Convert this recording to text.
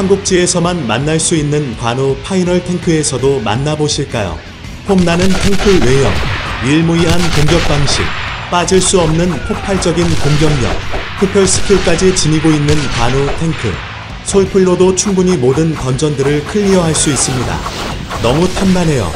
삼국지에서만 만날 수 있는 관우 파이널 탱크에서도 만나보실까요? 폼나는 탱크 외형, 유일무이한 공격 방식, 빠질 수 없는 폭발적인 공격력, 흡혈 스킬까지 지니고 있는 관우 탱크. 솔플로도 충분히 모든 던전들을 클리어할 수 있습니다. 너무 탐나네요.